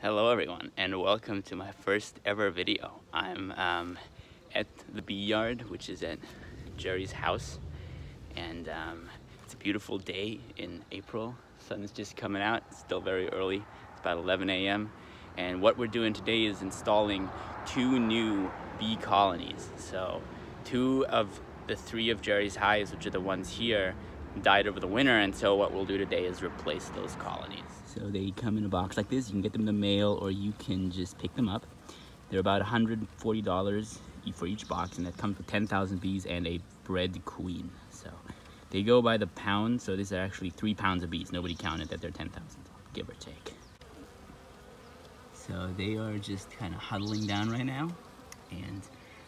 Hello everyone and welcome to my first ever video. I'm um, at the bee yard which is at Jerry's house and um, it's a beautiful day in April. Sun is just coming out, it's still very early, it's about 11 a.m. And what we're doing today is installing two new bee colonies. So two of the three of Jerry's hives, which are the ones here, died over the winter and so what we'll do today is replace those colonies. So they come in a box like this. You can get them in the mail or you can just pick them up. They're about $140 for each box and that comes with 10,000 bees and a bred queen. So they go by the pound. So these are actually three pounds of bees. Nobody counted that they're 10,000, give or take. So they are just kind of huddling down right now and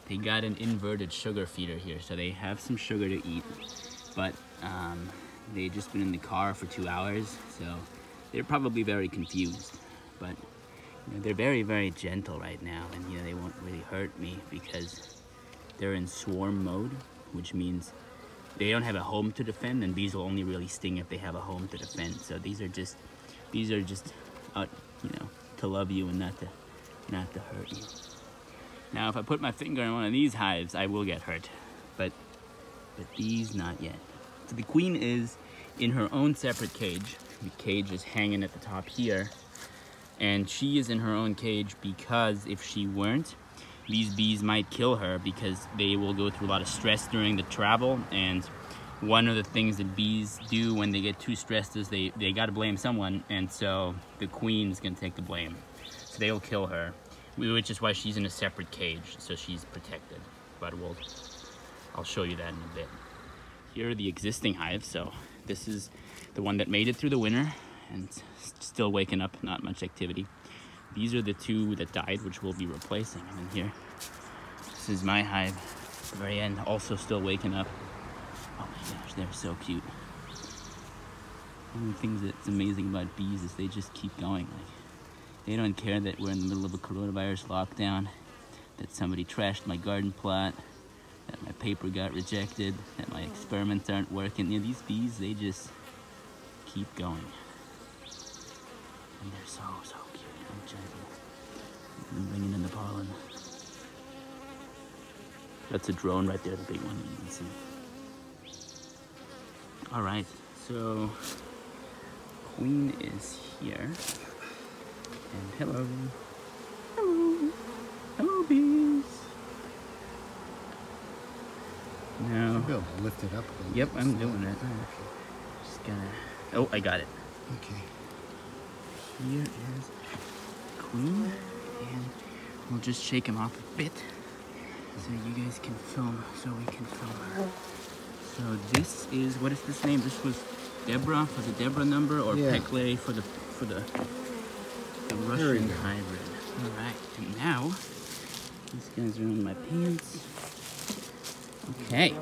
they got an inverted sugar feeder here. So they have some sugar to eat, but um, they've just been in the car for two hours. So they're probably very confused, but you know, they're very, very gentle right now, and you know they won't really hurt me because they're in swarm mode, which means they don't have a home to defend, and bees will only really sting if they have a home to defend. So these are just, these are just out, you know, to love you and not to, not to hurt you. Now, if I put my finger in one of these hives, I will get hurt, but, but these not yet. The queen is in her own separate cage, the cage is hanging at the top here. And she is in her own cage because if she weren't, these bees might kill her because they will go through a lot of stress during the travel. And one of the things that bees do when they get too stressed is they, they gotta blame someone. And so the queen's gonna take the blame. So they'll kill her, which is why she's in a separate cage. So she's protected. But we'll, I'll show you that in a bit. Here are the existing hives. So this is the one that made it through the winter and still waking up, not much activity. These are the two that died, which we'll be replacing. And then here, this is my hive, the very end, also still waking up. Oh my gosh, they're so cute. One of the things that's amazing about bees is they just keep going. Like, they don't care that we're in the middle of a coronavirus lockdown, that somebody trashed my garden plot, that my paper got rejected, that my experiments aren't working. You know, these bees, they just keep going. And they're so, so cute and gentle. And bringing in the pollen. That's a drone right there, the big one you can see. All right, so Queen is here. And hello. Hello. Hello, bees. Now. You will lift it up a little Yep. I'm doing it. Just gonna. Oh, I got it. Okay. Here is Queen, and we'll just shake him off a bit so you guys can film, so we can film her. So this is what is this name? This was Deborah for the Deborah number, or Yeah. Péclet for the for the the Russian hybrid. All right, and now these guys are on my pants. Okay.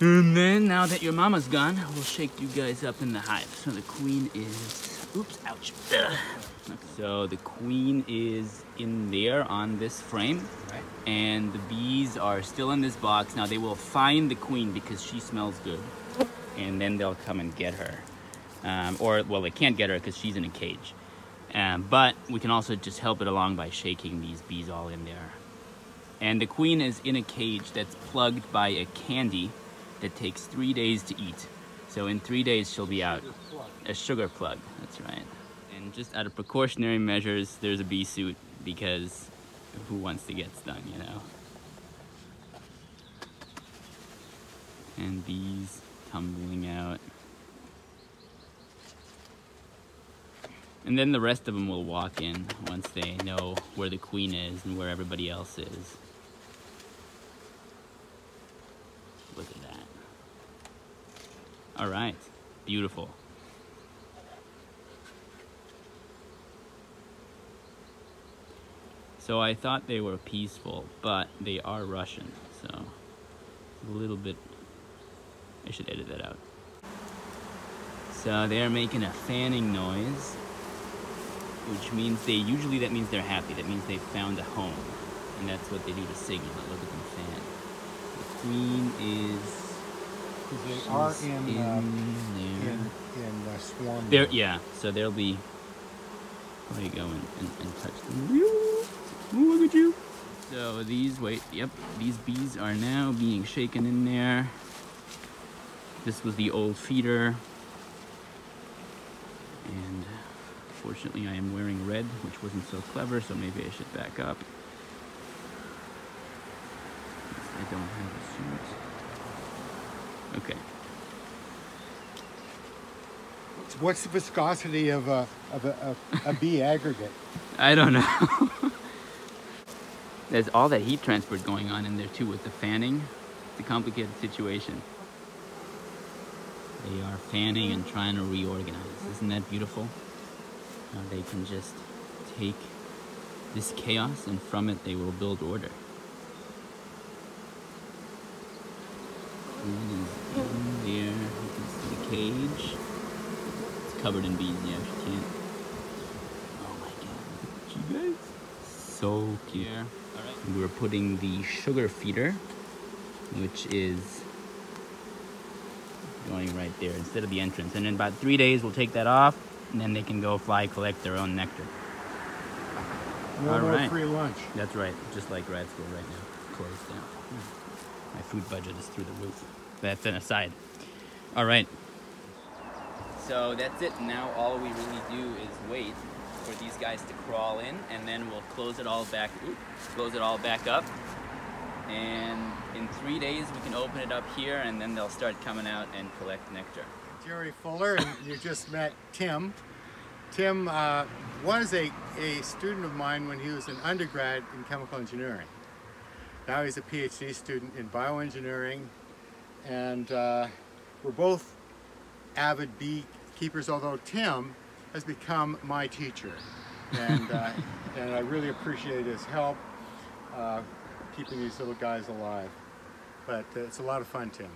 And then, now that your mama's gone, we'll shake you guys up in the hive. So the queen is, oops, ouch. Ugh. So the queen is in there on this frame, Right. and the bees are still in this box. Now they will find the queen because she smells good, and then they'll come and get her. Um, or, well, they can't get her because she's in a cage. Um, but we can also just help it along by shaking these bees all in there. And the queen is in a cage that's plugged by a candy that takes three days to eat. So in three days she'll be out. A sugar plug, that's right. And just out of precautionary measures, there's a bee suit because who wants to get stung, you know? And bees tumbling out. And then the rest of them will walk in once they know where the queen is and where everybody else is. Look at that. All right, beautiful. So I thought they were peaceful, but they are Russian, so a little bit, I should edit that out. So they're making a fanning noise, which means they, usually that means they're happy. That means they've found a home. And that's what they do to signal. Look at them fan. The queen is Because they are she's in, uh, there. in, in uh, swarm. There, yeah. So they'll be probably go and, and, and touch them. Ooh, look at you. So these, wait, yep, these bees are now being shaken in there. This was the old feeder. And fortunately I am wearing red, which wasn't so clever, so maybe I should back up. I don't have a suit. Okay. What's the viscosity of a, of a, a, a bee aggregate? I don't know. There's all that heat transport going on in there too with the fanning. It's a complicated situation. They are fanning and trying to reorganize. Isn't that beautiful? How they can just take this chaos and from it they will build order. One is in there. You can see the cage. It's covered in bees. Yeah, she can't. Oh my god. You guys? So cute. Alright. We're putting the sugar feeder, which is going right there instead of the entrance. And in about three days, we'll take that off, and then they can go fly collect their own nectar. No All more right. free lunch. That's right, just like grad school right now, closed down. Hmm. My food budget is through the roof. That's an aside. All right. So that's it. Now all we really do is wait for these guys to crawl in, and then we'll close it all back. Oop, close it all back up. And in three days we can open it up here, and then they'll start coming out and collect nectar. Jerry Fuller, and you just met Tim. Tim uh, was a, a student of mine when he was an undergrad in chemical engineering. Now he's a PhD student in bioengineering, and uh, we're both avid beekeepers, although Tim has become my teacher. And, uh, and I really appreciate his help uh, keeping these little guys alive. But uh, it's a lot of fun, Tim.